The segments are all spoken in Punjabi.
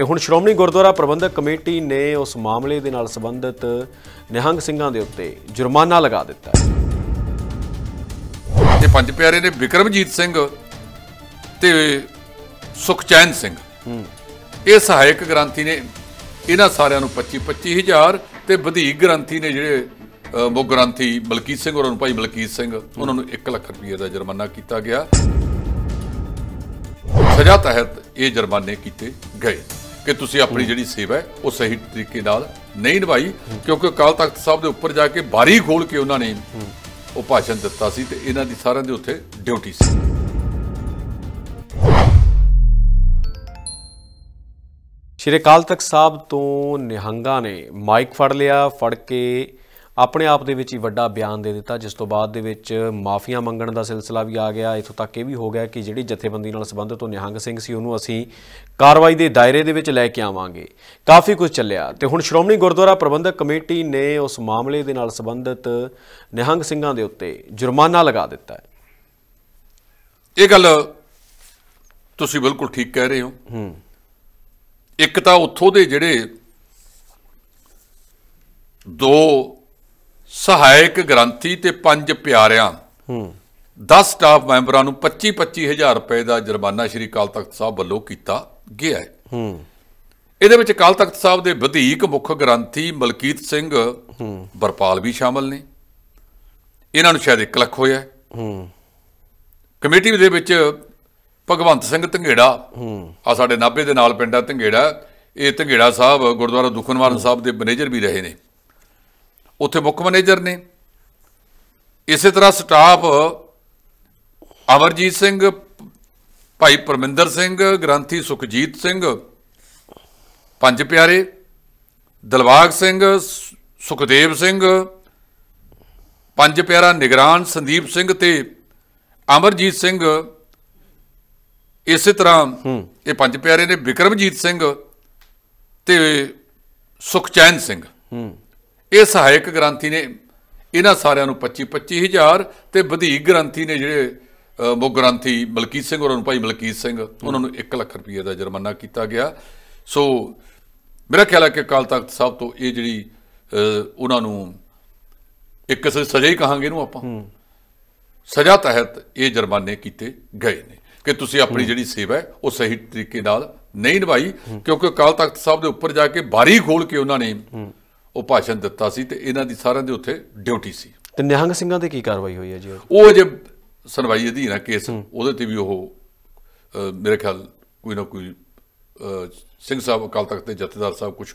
ਤੇ ਹੁਣ ਸ਼੍ਰੋਮਣੀ ਗੁਰਦੁਆਰਾ ਪ੍ਰਬੰਧਕ ਕਮੇਟੀ ਨੇ ਉਸ ਮਾਮਲੇ ਦੇ ਨਾਲ ਸੰਬੰਧਿਤ ਨਿਹੰਗ ਸਿੰਘਾਂ ਦੇ ਉੱਤੇ ਜੁਰਮਾਨਾ ਲਗਾ ਦਿੱਤਾ। ਹੈ ਇਹ ਪੰਜ ਪਿਆਰੇ ਨੇ ਵਿਕਰਮਜੀਤ ਸਿੰਘ ਤੇ ਸੁਖਚੈਨ ਸਿੰਘ। ਇਹ ਸਹਾਇਕ ਗ੍ਰੰਥੀ ਨੇ ਇਹਨਾਂ ਸਾਰਿਆਂ ਨੂੰ 25 25000 ਤੇ ਵਧੀਕ ਗ੍ਰੰਥੀ ਨੇ ਜਿਹੜੇ ਅ, ਮੁੱਖ ਗ੍ਰੰਥੀ ਬਲਕੀਤ ਸਿੰਘ ਉਹਨਾਂ ਨੂੰ ਭਾਈ ਬਲਕੀਤ ਸਿੰਘ ਉਹਨਾਂ ਨੂੰ 1 ਲੱਖ ਰੁਪਏ ਦਾ ਜੁਰਮਾਨਾ ਕੀਤਾ ਗਿਆ। ਸਜ਼ਾ ਤਹਿਤ ਇਹ ਜੁਰਮਾਨੇ ਕੀਤੇ ਗਏ। ਕਿ ਤੁਸੀਂ ਆਪਣੀ ਜਿਹੜੀ ਸੇਵਾ ਹੈ, ਉਹ ਸਹੀ ਤਰੀਕੇ ਨਾਲ ਨਹੀਂ ਨਿਭਾਈ, ਕਿਉਂਕਿ ਅਕਾਲ ਤਖਤ ਸਾਹਿਬ ਦੇ ਉੱਪਰ ਜਾ ਕੇ ਬਾਰੀ ਖੋਲ ਕੇ ਉਹਨਾਂ ਨੇ ਉਹ ਭਾਸ਼ਣ ਦਿੱਤਾ ਸੀ ਤੇ ਇਹਨਾਂ ਦੀ ਸਾਰਿਆਂ ਦੇ ਉੱਤੇ ਡਿਊਟੀ ਸੀ। ਸ਼੍ਰੀ ਅਕਾਲ ਤਖਤ ਸਾਹਿਬ ਤੋਂ ਨਿਹੰਗਾਂ ਨੇ ਮਾਈਕ ਫੜ ਲਿਆ, ਫੜ ਕੇ ਆਪਣੇ ਆਪ ਦੇ ਵਿੱਚ ਹੀ ਵੱਡਾ ਬਿਆਨ ਦੇ ਦਿੱਤਾ ਜਿਸ ਤੋਂ ਬਾਅਦ ਦੇ ਵਿੱਚ ਮਾਫੀਆਂ ਮੰਗਣ ਦਾ ਸਿਲਸਿਲਾ ਵੀ ਆ ਗਿਆ। ਇਥੋਂ ਤੱਕ ਇਹ ਵੀ ਹੋ ਗਿਆ ਕਿ ਜਿਹੜੀ ਜਥੇਬੰਦੀ ਨਾਲ ਸੰਬੰਧਿਤ ਉਹ ਨਿਹੰਗ ਸਿੰਘ ਸੀ ਉਹਨੂੰ ਅਸੀਂ ਕਾਰਵਾਈ ਦੇ ਦਾਇਰੇ ਦੇ ਵਿੱਚ ਲੈ ਕੇ ਆਵਾਂਗੇ। ਕਾਫੀ ਕੁਝ ਚੱਲਿਆ ਤੇ ਹੁਣ ਸ਼੍ਰੋਮਣੀ ਗੁਰਦੁਆਰਾ ਪ੍ਰਬੰਧਕ ਕਮੇਟੀ ਨੇ ਉਸ ਮਾਮਲੇ ਦੇ ਨਾਲ ਸੰਬੰਧਿਤ ਨਿਹੰਗ ਸਿੰਘਾਂ ਦੇ ਉੱਤੇ ਜੁਰਮਾਨਾ ਲਗਾ ਦਿੱਤਾ ਹੈ। ਇਹ ਗੱਲ ਤੁਸੀਂ ਬਿਲਕੁਲ ਠੀਕ ਕਹਿ ਰਹੇ ਹੋ। ਹੂੰ। ਇੱਕ ਤਾਂ ਉੱਥੋਂ ਦੇ ਜਿਹੜੇ ਦੋ ਸਹਾਇਕ ਗ੍ਰੰਥੀ ਤੇ ਪੰਜ ਪਿਆਰਿਆਂ। ਹੂੰ। 10 ਸਟਾਫ ਮੈਂਬਰਾਂ ਨੂੰ 25 25000 ਰੁਪਏ ਦਾ ਜੁਰਮਾਨਾ ਸ਼੍ਰੀ ਅਕਾਲ ਤਖਤ ਸਾਹਿਬ ਵੱਲੋਂ ਕੀਤਾ ਗਿਆ ਹੈ। ਹੂੰ। ਇਹਦੇ ਵਿੱਚ ਅਕਾਲ ਤਖਤ ਸਾਹਿਬ ਦੇ ਵਧੇਕ ਮੁੱਖ ਗ੍ਰੰਥੀ ਮਲਕੀਤ ਸਿੰਘ ਵਰਪਾਲ ਵੀ ਸ਼ਾਮਲ ਨੇ। ਇਹਨਾਂ ਨੂੰ ਸ਼ਾਇਦ 1 ਲੱਖ ਹੋਇਆ ਹੈ। ਹੂੰ। ਕਮੇਟੀ ਦੇ ਵਿੱਚ ਭਗਵੰਤ ਸਿੰਘ ਧੰਗੇੜਾ। ਹੂੰ। ਆ ਸਾਡੇ ਨਾਭੇ ਦੇ ਨਾਲ ਪਿੰਡ ਆ ਧੰਗੇੜਾ। ਇਹ ਧੰਗੇੜਾ ਸਾਹਿਬ ਗੁਰਦੁਆਰਾ ਦੁਖਨਵਾਰਨ ਸਾਹਿਬ ਦੇ ਮੈਨੇਜਰ ਵੀ ਰਹੇ ਨੇ। ਉੱਥੇ ਮੁੱਖ ਮੈਨੇਜਰ ਨੇ। ਇਸੇ ਤਰ੍ਹਾਂ ਸਟਾਫ ਅਮਰਜੀਤ ਸਿੰਘ ਭਾਈ ਪਰਮਿੰਦਰ ਸਿੰਘ ਗ੍ਰੰਥੀ ਸੁਖਜੀਤ ਸਿੰਘ ਪੰਜ ਪਿਆਰੇ ਦਲਵਾਗ ਸਿੰਘ ਸੁਖਦੇਵ ਸਿੰਘ ਪੰਜ ਪਿਆਰਾ ਨਿਗਰਾਨ ਸੰਦੀਪ ਸਿੰਘ ਤੇ ਅਮਰਜੀਤ ਸਿੰਘ। ਇਸੇ ਤਰ੍ਹਾਂ ਇਹ ਪੰਜ ਪਿਆਰੇ ਨੇ ਵਿਕਰਮਜੀਤ ਸਿੰਘ ਤੇ ਸੁਖਚੈਨ ਸਿੰਘ। ਹੂੰ। ਇਹ ਸਹਾਇਕ ਗ੍ਰੰਥੀ ਨੇ ਇਹਨਾਂ ਸਾਰਿਆਂ ਨੂੰ 25 25000 ਤੇ ਵਧੇਕ ਗ੍ਰੰਥੀ ਨੇ ਜਿਹੜੇ ਮੁੱਖ ਗ੍ਰੰਥੀ ਬਲਕੀਤ ਸਿੰਘ ਉਹਨਾਂ ਨੂੰ ਭਾਈ ਬਲਕੀਤ ਸਿੰਘ ਉਹਨਾਂ ਨੂੰ 1 ਲੱਖ ਰੁਪਏ ਦਾ ਜੁਰਮਾਨਾ ਕੀਤਾ ਗਿਆ। ਸੋ ਮੇਰਾ ਖਿਆਲ ਹੈ ਕਿ ਅਕਾਲ ਤਖਤ ਸਾਹਿਬ ਤੋਂ ਇਹ ਜਿਹੜੀ ਉਹਨਾਂ ਨੂੰ ਇੱਕ ਕਿਸਮ ਦੀ ਸਜ਼ਾ ਹੀ ਕਹਾਂਗੇ ਇਹਨੂੰ ਆਪਾਂ। ਸਜ਼ਾ ਤਹਿਤ ਇਹ ਜੁਰਮਾਨੇ ਕੀਤੇ ਗਏ ਨੇ ਕਿ ਤੁਸੀਂ ਆਪਣੀ ਜਿਹੜੀ ਸੇਵਾ ਹੈ ਉਹ ਸਹੀ ਤਰੀਕੇ ਨਾਲ ਨਹੀਂ ਨਿਭਾਈ ਕਿਉਂਕਿ ਅਕਾਲ ਤਖਤ ਸਾਹਿਬ ਦੇ ਉੱਪਰ ਜਾ ਕੇ ਬਾਰੀ ਖੋਲ ਕੇ ਉਹਨਾਂ ਨੇ ਉਹ ਭਾਸ਼ਣ ਦਿੱਤਾ ਸੀ ਤੇ ਇਹਨਾਂ ਦੀ ਸਾਰਿਆਂ ਦੇ ਉੱਤੇ ਡਿਊਟੀ ਸੀ। ਤੇ ਨਿਹੰਗ ਸਿੰਘਾਂ ਤੇ ਕੀ ਕਾਰਵਾਈ ਹੋਈ ਹੈ ਜੀ? ਉਹ ਜੇ ਸੁਣਵਾਈ ਅਧੀਨ ਹੈ ਕੇਸ ਉਹਦੇ ਤੇ ਵੀ ਉਹ ਮੇਰੇ ਖਿਆਲ ਕੋਈ ਨਾ ਕੋਈ ਸਿੰਘ ਸਾਹਿਬ ਅਕਾਲ ਤਖਤ ਦੇ ਜਥੇਦਾਰ ਸਾਹਿਬ ਕੁਝ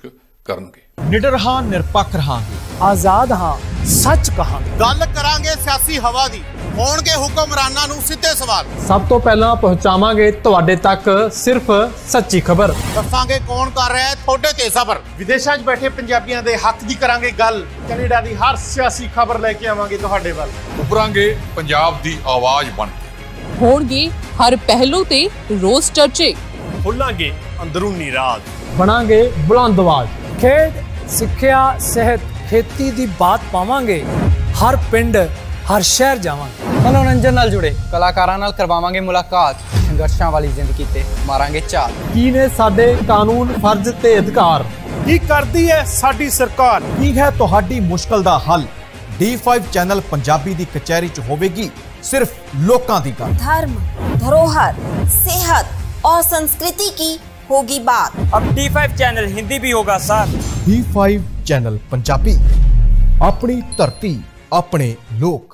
ਕਰਨਗੇ। ਨਿਡਰ ਹਾਂ ਨਿਰਪੱਖ ਰਹਾਂਗੇ। ਆਜ਼ਾਦ ਹਾਂ ਸੱਚ ਕਹਾਂਗੇ। ਗੱਲ ਕਰਾਂਗੇ ਸਿਆਸੀ ਹਵਾ ਦੀ। ਹੋਣਗੇ ਹੁਕਮਰਾਨਾਂ ਨੂੰ ਸਿੱਧੇ ਸਵਾਲ। ਸਭ ਤੋਂ ਪਹਿਲਾਂ ਪਹੁੰਚਾਵਾਂਗੇ ਤੁਹਾਡੇ ਤੱਕ ਸਿਰਫ ਸੱਚੀ ਖਬਰ। ਦੱਸਾਂਗੇ ਕੌਣ ਕਰ ਰਿਹਾ ਹੈ ਤੁਹਾਡੇ ਤੇ ਸਫਰ ਵਿਦੇਸ਼ਾਂ 'ਚ ਬੈਠੇ ਪੰਜਾਬੀਆਂ ਦੇ ਹੱਕ ਦੀ ਕਰਾਂਗੇ ਗੱਲ। ਕੈਨੇਡਾ ਦੀ ਹਰ ਸਿਆਸੀ ਖਬਰ ਲੈ ਕੇ ਆਵਾਂਗੇ ਤੁਹਾਡੇ ਵੱਲ। ਉਪਰਾਂਗੇ ਪੰਜਾਬ ਦੀ ਆਵਾਜ਼ ਬਣ ਕੇ। ਹੋਣਗੇ ਹਰ ਪਹਿਲੂ ਤੇ ਰੋਜ਼ ਚਰਚੇ। ਖੋਲਾਂਗੇ ਅੰਦਰੂਨੀ ਰਾਜ। ਬਣਾਂਗੇ ਬੁਲੰਦ ਆਵਾਜ਼। ਖੇਡ ਸਿੱਖਿਆ ਸਿਹਤ ਖੇਤੀ ਦੀ ਬਾਤ ਪਾਵਾਂਗੇ। ਹਰ ਪਿੰਡ ਹਰ ਸ਼ਹਿਰ ਜਾਵਾਂਗੇ ਮਨੋਰੰਜਨ ਨਾਲ ਜੁੜੇ ਕਲਾਕਾਰਾਂ ਨਾਲ ਕਰਵਾਵਾਂਗੇ ਮੁਲਾਕਾਤ ਸੰਘਰਸ਼ਾਂ ਵਾਲੀ ਜ਼ਿੰਦਗੀ ਤੇ ਮਾਰਾਂਗੇ ਝਾਤ ਕੀ ਨੇ ਸਾਡੇ ਕਾਨੂੰਨ ਫਰਜ਼ ਤੇ ਅਧਿਕਾਰ ਕੀ ਕਰਦੀ ਹੈ ਸਾਡੀ ਸਰਕਾਰ ਕੀ ਹੈ ਤੁਹਾਡੀ ਮੁਸ਼ਕਲ ਦਾ ਹੱਲ D5 ਚੈਨਲ ਪੰਜਾਬੀ ਦੀ ਕਚਹਿਰੀ 'ਚ ਹੋਵੇਗੀ ਸਿਰਫ ਲੋਕਾਂ ਦੀ ਗੱਲ धर्म धरोहर सेहत और संस्कृति की होगी बात अब D5 चैनल हिंदी भी होगा सर D5 ਚੈਨਲ ਪੰਜਾਬੀ ਆਪਣੀ ਧਰਤੀ ਆਪਣੇ ਲੋਕ